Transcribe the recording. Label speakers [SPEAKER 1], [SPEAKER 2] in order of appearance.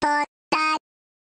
[SPEAKER 1] people